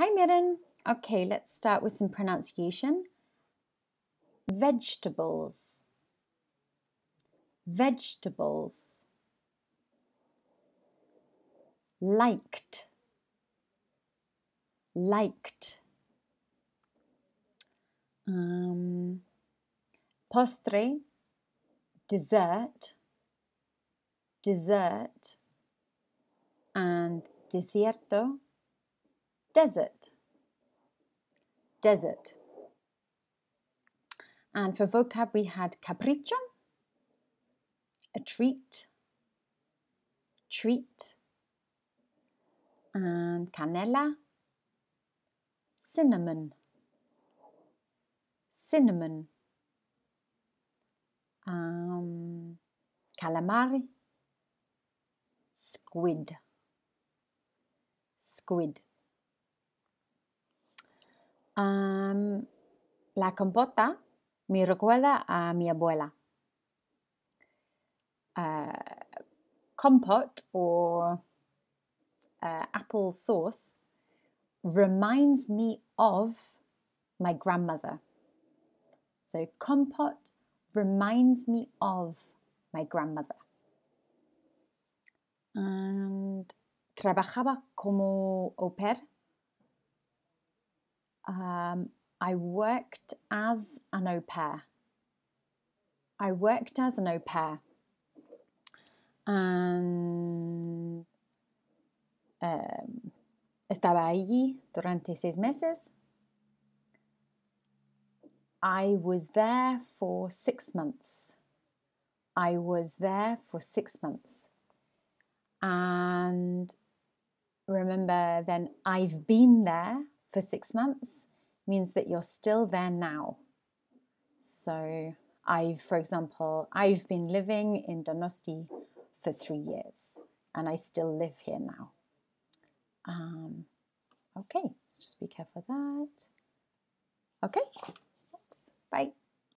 Hi, Miren. Okay, let's start with some pronunciation. Vegetables. Vegetables. Liked. Liked. Um, postre, dessert, dessert, and desierto, desert, desert. And for vocab, we had capricho, a treat, treat, and canela, cinnamon, cinnamon, um, calamari, squid, squid. Um, la compota me recuerda a mi abuela. Uh, compote or uh, apple sauce reminds me of my grandmother. So, compote reminds me of my grandmother. And trabajaba como au pair. Um, I worked as an au pair. I worked as an au pair. And um, estaba allí durante seis meses. I was there for six months. I was there for six months. And remember, then I've been there for six months means that you're still there now. So, I've, for example, I've been living in Donosti for three years and I still live here now. Um, okay, let's just be careful of that. Okay, thanks. Bye.